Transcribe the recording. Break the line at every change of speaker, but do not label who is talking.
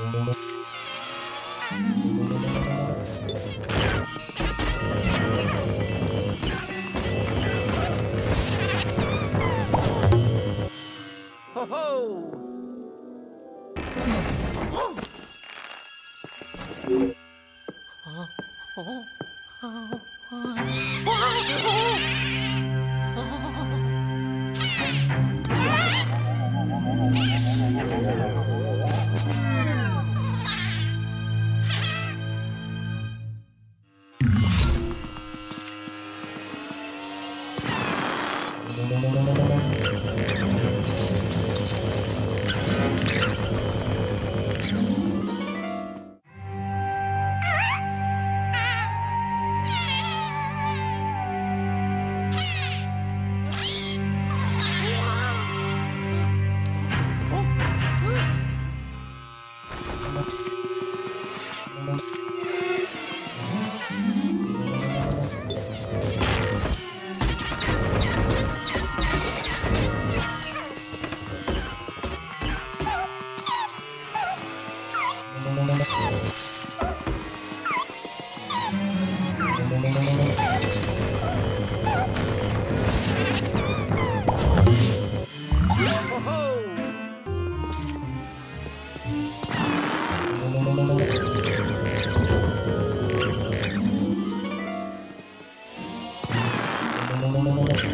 Oh, oh, oh. Thank you. もも